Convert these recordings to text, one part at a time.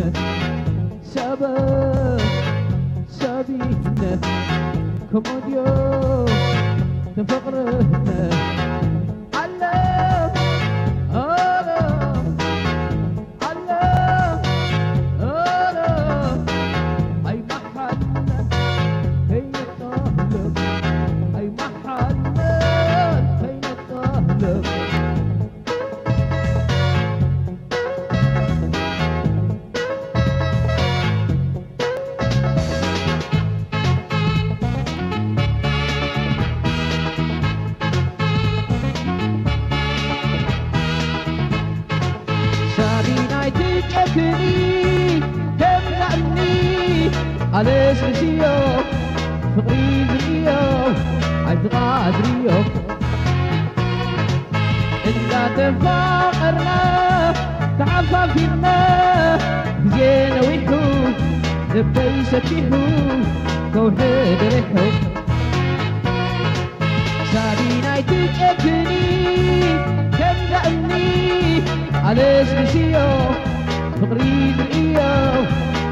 Sabine, Sabah, Sabine, come on, yo, the تجكني تملأني على سرسيو فقري زريو عبد قادريو إلا تفاقرنا تعفى فينا. زين ويحو لبي سكيحو كوحد ريحو.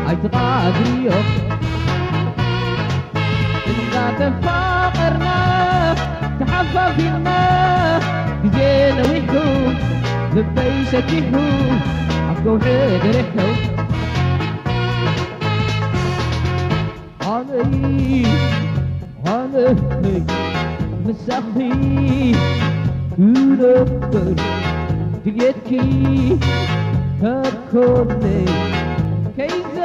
عبد قادريو إلا تفاقرنا تحفى فينا جينا ويحو لبي سكيحو عبقو حيد ريحو علي علي مسخي ودبر دقيتكي تكوني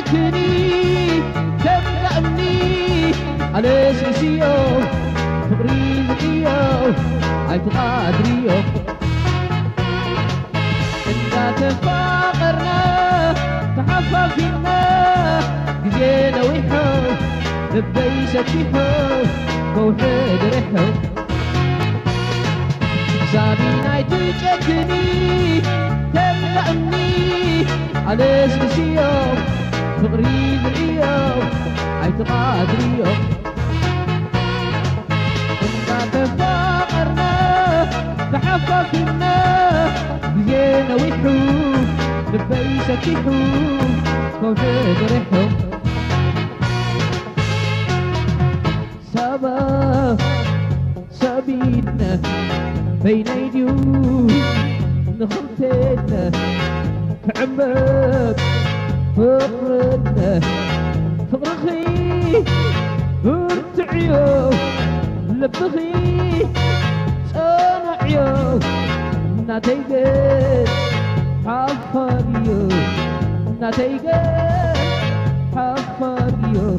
تجكني تملأني على سيسيو فقري زكيو عيب قادريو إنتا تفاقرنا تحفى فينا جزينا ويحو لبي سكيحو كوحد ريحو سابيناي تجكني تملأني على سيسيو فقري ذريو عيت قادريو كنا تفاقرنا تحفى فينا زينا ويحو لبي سكيحو كوشد ريحو سبا سبينا بين ايديو نخرتنا عمك فقرنا فقرخي ارتعيو لبخي صنعيو نتيجة حفريو نتيجة حفريو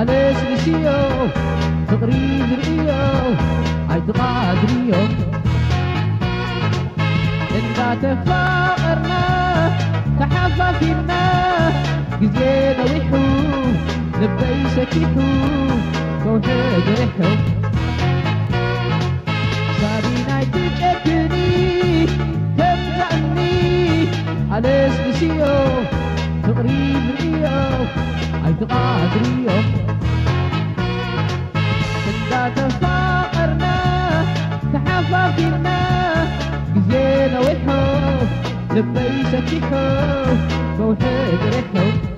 على سلسيو تقري ذريو عيد قادريو إنتا تفاقرنا فينا جزينا ويحو لبي سكيحو كوحد ريحو سابيناي تجتني تملأني على سلسيو تقريب ريو حيث غادر يوم. شداد فقرنا سحافة فينا جزينا وحب لبيشك يحب موحد رحب